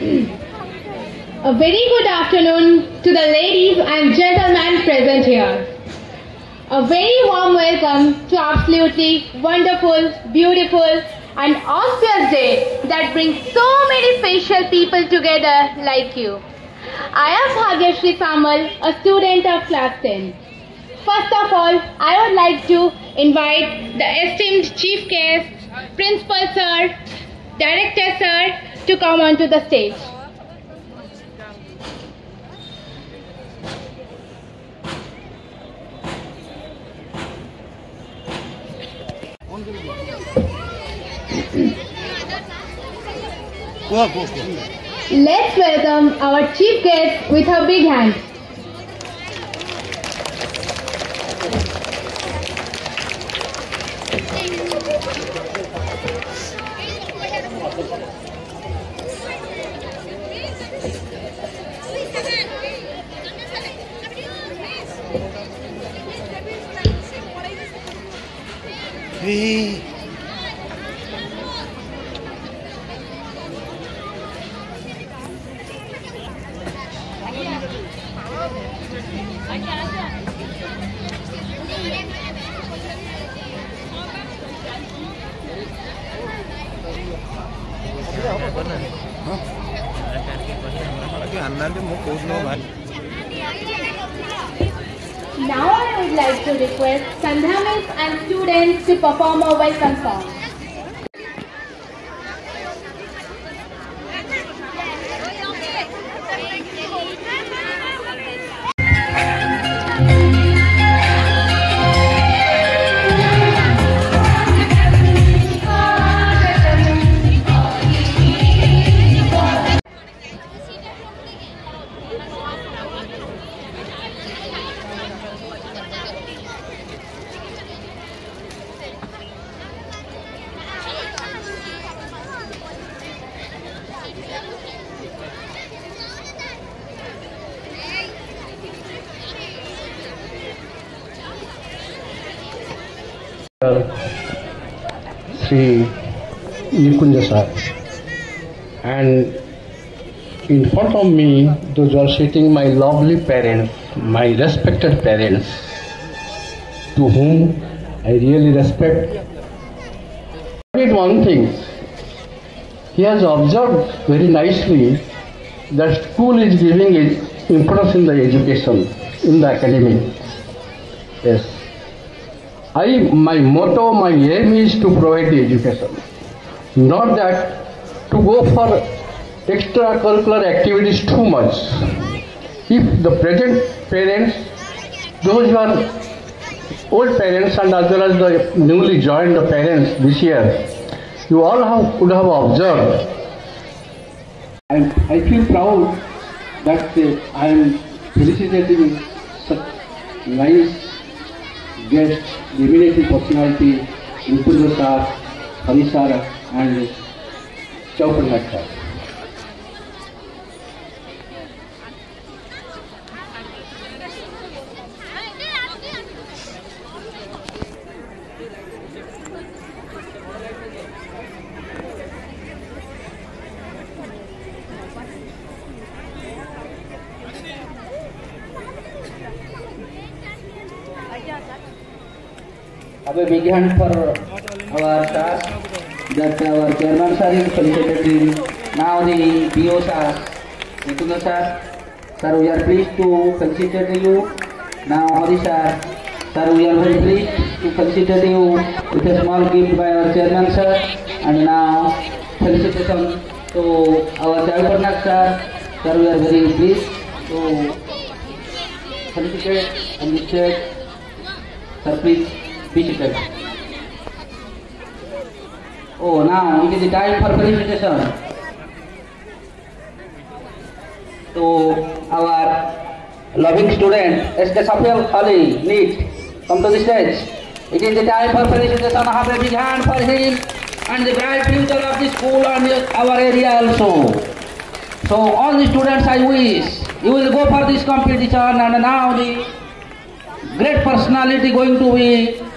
A very good afternoon to the ladies and gentlemen present here. A very warm welcome to absolutely wonderful, beautiful and auspicious day that brings so many special people together like you. I am Bhagyashri Samal, a student of class 10. First of all, I would like to invite the esteemed chief guest, principal sir, director sir to come onto the stage. Let's welcome our chief guest with a big hand. Hey. Vai cantar. Nikunja sir. And in front of me, those are sitting my lovely parents, my respected parents, to whom I really respect. Did one thing. He has observed very nicely that school is giving importance in the education, in the academic. Yes. I, my motto, my aim is to provide the education. Not that to go for extracurricular activities too much. If the present parents, those who are old parents and as well as the newly joined parents this year, you all have, would have observed. And I feel proud that uh, I am felicitating such nice get the military personality Nipun Sar, Hari and Chaupan Sar. A big hand for our stars that our chairman sir is felicitating. Now the PO sir, Nikunda sir, sir we are pleased to felicitate you. Now Hari sir, sir we are very pleased to felicitate you with a small gift by our chairman sir. And now felicitation to our Jaiparnak sir, sir we are very pleased to felicitate and this. Sir please. Digital. Oh, now it is the time for felicitation. To our loving student, S.K. Safiyal Ali, NEET, come to the stage. It is the time for felicitation. Have a big hand for him and the bright future of the school and our area also. So all the students I wish, you will go for this competition and now the great personality going to be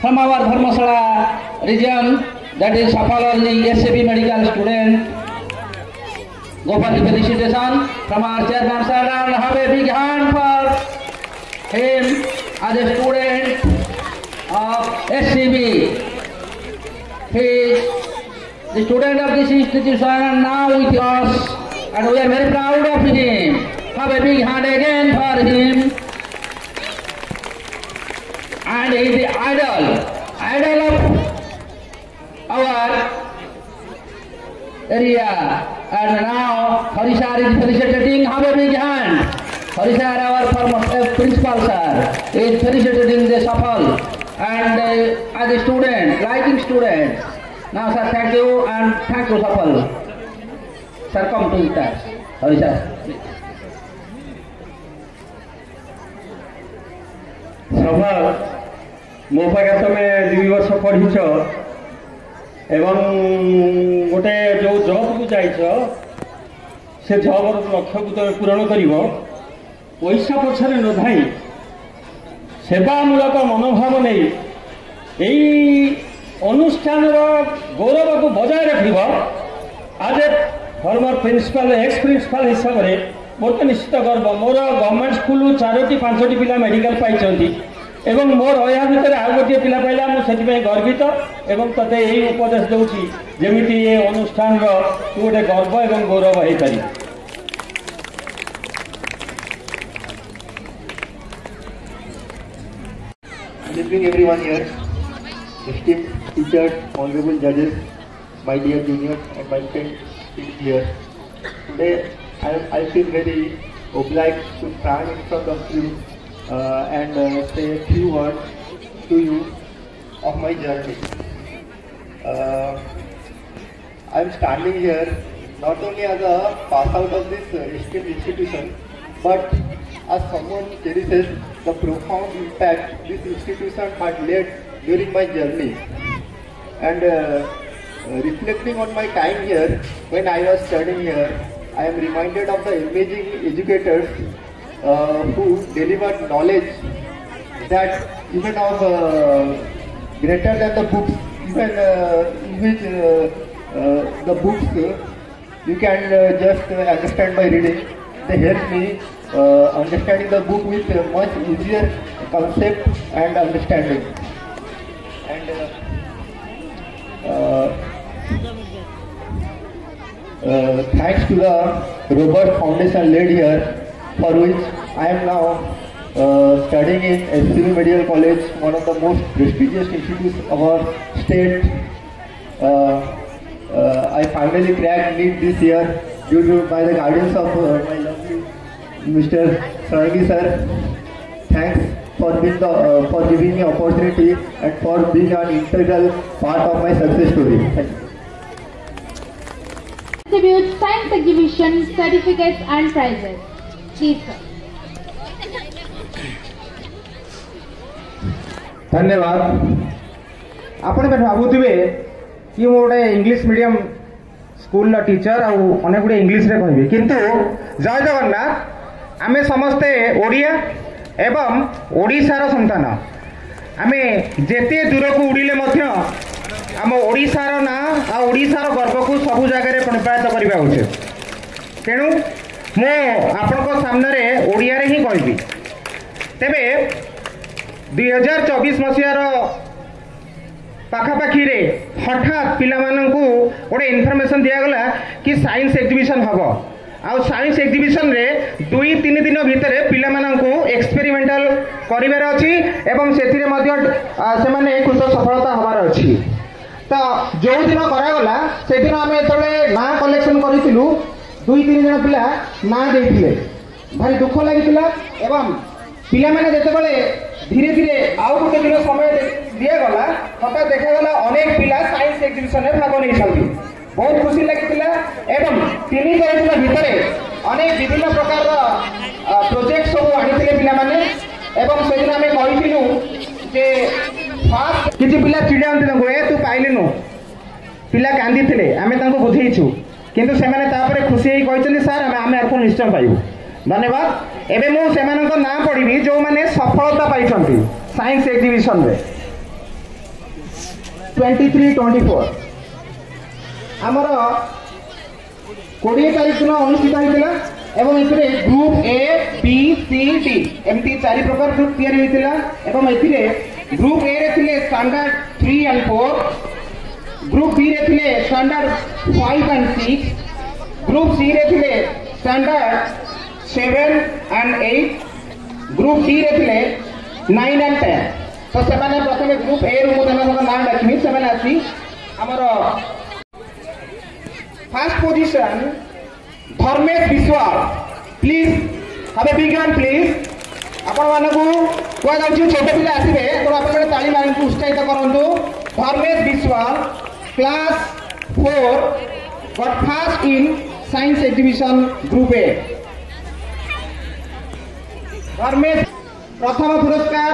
from our Dharmasala region, that is Sapalali SAB medical student. go for felicitation from our chairman sir and have a big hand for him as a student of SCB. He is the student of this institution and now with us and we are very proud of him. Have a big hand again for him. And he is the idol, idol of our area. And now Harishar is felicitating. A big hand. Harishar, our former uh, principal sir, is felicitating the shuffle and uh, as a student, liking student. Now sir, thank you and thank you shuffle. Sir, come to the task. Harishar. ସଭା ମୋ ପାଖରେ ତମେ ଦୁଇ ବର୍ଷ ପଢ଼ିଛ ଏବଂ ଗୋଟେ ଯେଉଁ ଜବ୍କୁ ଯାଇଛ ସେ ଜବ୍ର ଲକ୍ଷ୍ୟକୁ ତମେ ପୂରଣ କରିବ ପଇସା ପଛରେ ନ ଧାଇ ସେବାମୂଳକ ମନୋଭାବ ନେଇ ଏଇ ଅନୁଷ୍ଠାନର ଗୌରବକୁ ବଜାୟ ରଖିବ as a former principal ex principal ହିସାବରେ ମୋର ତ ନିଶ୍ଚିତ ଗର୍ବ ମୋର ଗଭର୍ଣ୍ଣମେଣ୍ଟ ସ୍କୁଲରୁ ଚାରୋଟି ପାଞ୍ଚଟି ପିଲା ମେଡ଼ିକାଲ ପାଇଛନ୍ତି एवं मोर অয়া ভিতরে আউ गोटे पिला পাইলা मुझे সেপাই গর্বিত तेज यही उपदेश दूसरी जमी ये अनुष्ठान तू गोटे गर्व গর্ব गौरव हो पार Good evening everyone here, esteemed teachers, honourable judges, my dear juniors and my friends here. Today I, I feel very obliged to stand in front of you and uh, say a few words to you of my journey. Uh, I am standing here not only as a pass out of this uh, institution, but as someone cherishes the profound impact this institution had made during my journey. And uh, uh, reflecting on my time here, when I was studying here, I am reminded of the amazing educators uh, who delivered knowledge that even of uh, greater than the books, even in which uh, uh, the books you can just understand by reading. They help me understanding the book with much easier concept and understanding. And uh, thanks to the Robert Foundation led here, for which I am now uh, studying in SCB Medical College, one of the most prestigious institutes of our state. Uh, uh, I finally cracked NEET this year due to by the guidance of uh, my lovely Mr. Saragi sir. Thanks for the, uh, for giving me opportunity and for being an integral part of my success story. Thank you. Distribute science exhibition certificates and prizes. Please, sir. ଧନ୍ୟବାଦ ଆପଣ ଏବେ ଭାବୁଥିବେ କି ମୁଁ ଗୋଟେ English medium ସ୍କୁଲର teacher ଆଉ ଅନେକ ଗୁଡ଼ିଏ ଇଂଲିଶରେ କହିବି କିନ୍ତୁ ଜୟ ଜଗନ୍ନାଥ ଆମେ ସମସ୍ତେ ଓଡ଼ିଆ ଏବଂ ଓଡ଼ିଶାର ସନ୍ତାନ ଆମେ ଯେତେ ଦୂରକୁ ଉଡ଼ିଲେ ମଧ୍ୟ ଆମ ଓଡ଼ିଶାର ନାଁ ଆଉ ଓଡ଼ିଶାର ଗର୍ବକୁ ସବୁ ଜାଗାରେ ପ୍ରତିପାଦିତ କରିବା ଉଚିତ ତେଣୁ ମୁଁ ଆପଣଙ୍କ ସାମ୍ନାରେ ଓଡ଼ିଆରେ ହିଁ କହିବି ତେବେ ଦୁଇ ହଜାର ଚବିଶ ମସିହାର ପାଖାପାଖିରେ ହଠାତ୍ ପିଲାମାନଙ୍କୁ ଗୋଟେ ଇନଫର୍ମେସନ୍ ଦିଆଗଲା କି ସାଇନ୍ସ ଏକ୍ଜିବିସନ୍ ହେବ ଆଉ ସାଇନ୍ସ ଏକ୍ଜିବିସନ୍ରେ ଦୁଇ ତିନି ଦିନ ଭିତରେ ପିଲାମାନଙ୍କୁ ଏକ୍ସପେରିମେଣ୍ଟାଲ କରିବାର ଅଛି ଏବଂ ସେଥିରେ ମଧ୍ୟ ଆ, ସେମାନେ କୃତ ସଫଳତା ହେବାର ଅଛି ତ ଯେଉଁ ଦିନ କରାଗଲା ସେଦିନ ଆମେ ଯେତେବେଳେ ନାଁ କଲେକ୍ସନ୍ କରିଥିଲୁ ଦୁଇ ତିନି ଜଣ ପିଲା ନାଁ ଦେଇଥିଲେ ଭାରି ଦୁଃଖ ଲାଗିଥିଲା ଏବଂ ପିଲାମାନେ ଯେତେବେଳେ ଧୀରେ ଧୀରେ ଆଉ ଗୋଟେ ଦିନ ସମୟ ଦେ- ଦିଆଗଲା ହଠାତ୍ ଦେଖାଗଲା ଅନେକ ପିଲା ସାଇନ୍ସ ଏକ୍ଜିବିସନରେ ଭାଗ ନେଇଛନ୍ତି ବହୁତ ଖୁସି ଲାଗିଥିଲା ଏବଂ ତିନି ଚାରି ଦିନ ଭିତରେ ଅନେକ ବିଭିନ୍ନ ପ୍ରକାରର ପ୍ରୋଜେକ୍ଟ ସବୁ ଆଣିଥିଲେ ପିଲାମାନେ ଏବଂ ସେଦିନ ଆମେ କହିଥିଲୁ ଯେ ଫାର୍ଷ୍ଟ କିଛି ପିଲା ଚିଡ଼ାନ୍ତି ତାଙ୍କୁ ଏ ତୁ ପାଇଲିନୁ ପିଲା କାନ୍ଦିଥିଲେ ଆମେ ତାଙ୍କୁ ବୁଝେଇଛୁ କିନ୍ତୁ ସେମାନେ ତାପରେ ଖୁସି ହେଇ କହିଛନ୍ତି ସାର୍ ଆମେ ଆମେ ଆକୁ ନିଶ୍ଚୟ ପାଇବୁ ଧନ୍ୟବାଦ ଏବେ ମୁଁ ସେମାନଙ୍କ ନାଁ ପଢ଼ିବି ଯେଉଁମାନେ ସଫଳତା ପାଇଛନ୍ତି ସାଇନ୍ସ ଏକ୍ଜିବିସନରେ ଟ୍ୱେଣ୍ଟି ଥ୍ରୀ ଟ୍ୱେଣ୍ଟି ଫୋର୍ ଆମର କୋଡ଼ିଏ ତାରିଖ ଦିନ ଅନୁଷ୍ଠିତ ହୋଇଥିଲା ଏବଂ ଏଥିରେ group A B C D ଏମିତି ଚାରି ପ୍ରକାର ଗ୍ରୁପ ତିଆରି ହୋଇଥିଲା ଏବଂ ଏଥିରେ ଗ୍ରୁପ ଏ ରେ ଥିଲେ standard three and four group ବି ରେ ଥିଲେ standard five and six group C ରେ ଥିଲେ standard seven and eight group D ରେ ଥିଲେ ନାଇନ୍ ଆଣ୍ଡ ଟେନ୍ ତ ସେମାନେ ପ୍ରଥମେ ଗ୍ରୁପ ଏ ରୁ ମୁଁ ସେମାନଙ୍କ ନାଁ ଡାକିବି ସେମାନେ ଆସି ଆମର first position Dharmesh Biswal please have a big hand please ଆପଣମାନଙ୍କୁ କୁହାଯାଉଛି ଛୋଟ ପିଲା ଆସିବେ ତେଣୁ ଆପଣମାନେ ତାଳି ମାରନ୍ତୁ ଉତ୍ସାହିତ କରନ୍ତୁ Dharmesh Biswal class 4 got first in science exhibition group A. Dharmesh प्रथम पुरस्कार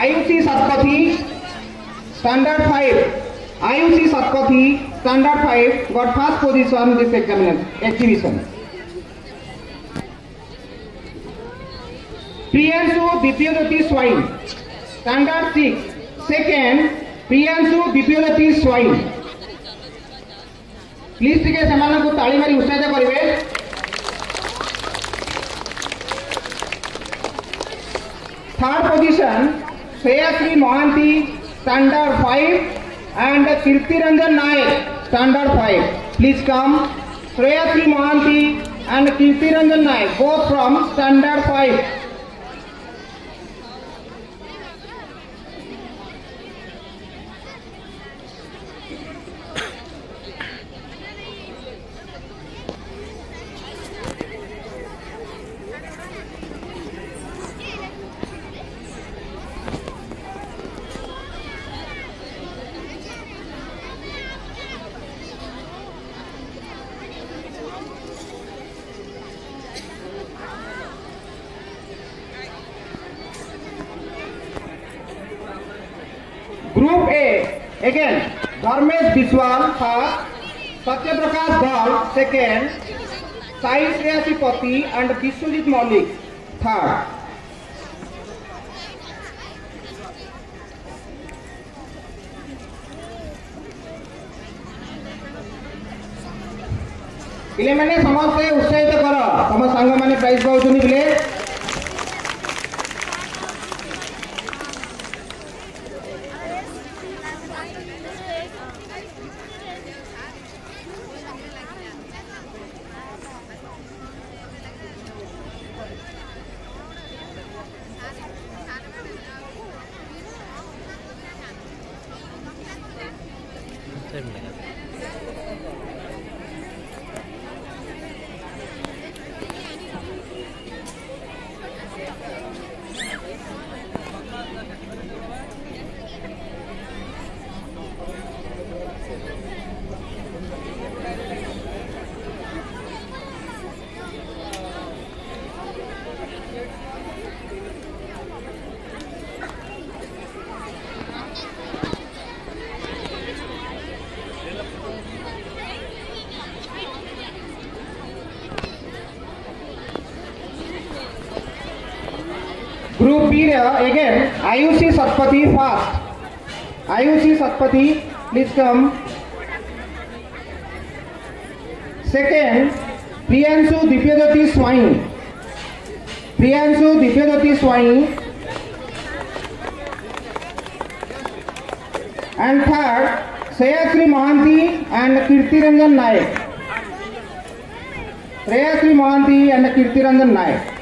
Ayushi Satpathy standard five Ayushi Satpathy standard five got first position this examination exhibition द्वितीय Jyoti Swain standard six second Priyanshu दीप्योलती स्वयं प्लीज़ टी से ताली मारी उत्साहित करेंगे third position Shreyashree Mahanti standard five and Kirtiranjan Nayak standard five please come Shreyashree Mahanti and Kirtiranjan Nayak go from standard five Group A again Dharmesh Biswal first, Satya Prakash Dal second, Sai Shreyasi Pati and Biswajit Malik third. ପିଲାମାନେ ସମସ୍ତେ ଉତ୍ସାହିତ କର ତମ ସାଙ୍ଗମାନେ prize ପାଉଛନ୍ତି ପିଲେ Again Ayushi Satpathy first Ayushi Satpathy please come second Priyanshu Dibyajyoti Swain Priyanshu Dibyajyoti Swain and third Shreyashree Mohanty and Kirti Ranjan Nayak Shreyashree Mohanty and Kirti Ranjan Nayak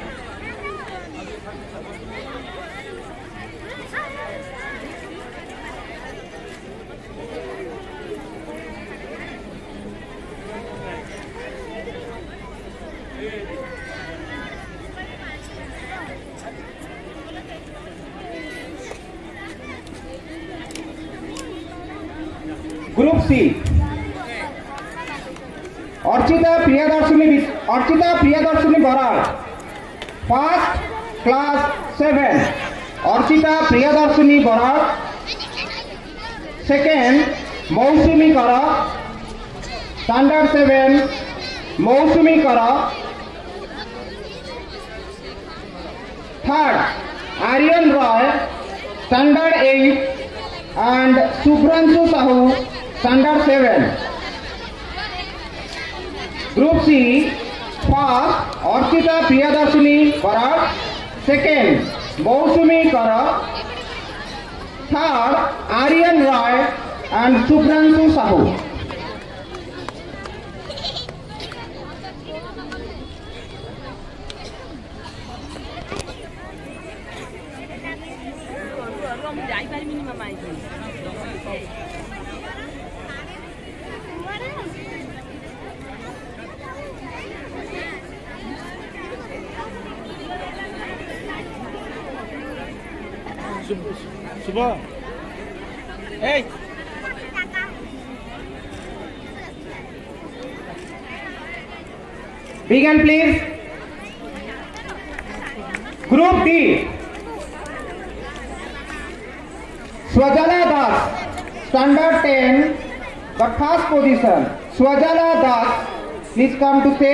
Archita Priyadarshini Baral second Mousumi Kar standard seven Mousumi Kar third Aryan Roy standard eight and Subhranshu Sahu, standard 7. Group C, first Archita Priyadarshini Barat, second Mousumi Kar. Third Aryan Roy and Subhranshu Sahu. Begin please group D Swajala Das standard ten first position Swajala Das please come to से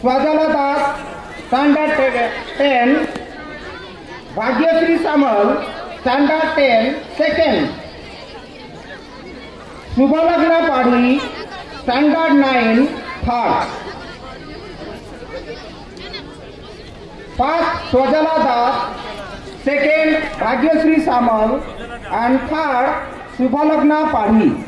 Swajala Das standard ten Bhagyashree Samal standard 10, second. Subhalagna Padhi, standard 9, third. First, Swajala Das, second, Bhagyasri Samal, and third, Subhalagna Padhi.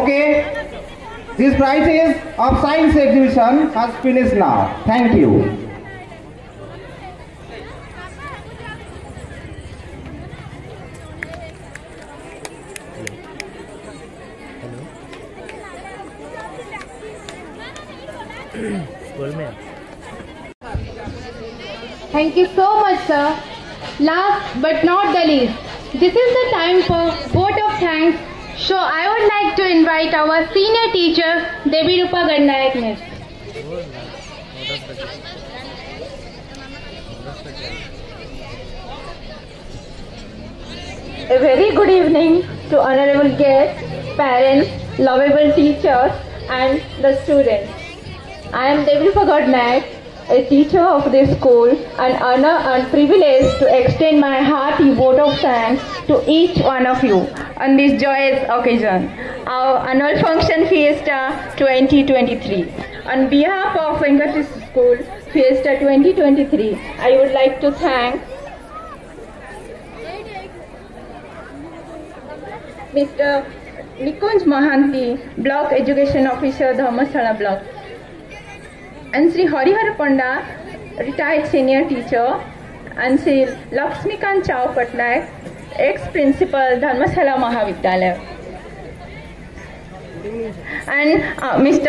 Okay. This prices of science exhibition has finished now. Thank you. Thank you so much sir. Last but not the least, this is the time for vote of thanks so I would like to invite our senior teacher, Devi Rupa Gandnayak Miss. A very good evening to honorable guests, parents, lovable teachers, and the students. I am Devi Pagadnaik, a teacher of this school, and honor and privilege to extend my hearty vote of thanks to each one of you on this joyous occasion, our annual function Fiesta 2023. On behalf of Venkatesh School Fiesta 2023, I would like to thank Mr. Nikunj Mahanti, Block Education Officer, Dharmasala Block, and Sri Harihar Panda, retired senior teacher, and Sri Lakshmikant Chao Patnaik, ex-principal, Dharmasala Mahavidyalaya. And uh, Mr.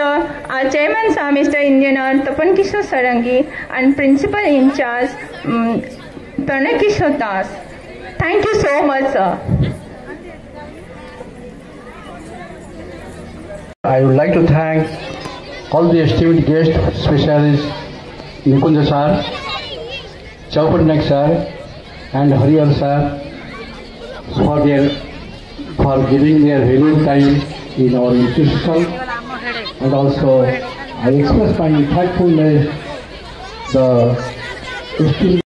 Uh, Chairman Sir, Mr. Engineer Tapan Kishore Sarangi, and Principal in charge, um, Pranay Kishore Das. Thank you so much, sir. I would like to thank all the esteemed guests, specialists, Nikunja sir, Chaupatnak sir, and Hariyar sir for their for giving their valuable time in our institution, and also I express my thankfulness the esteemed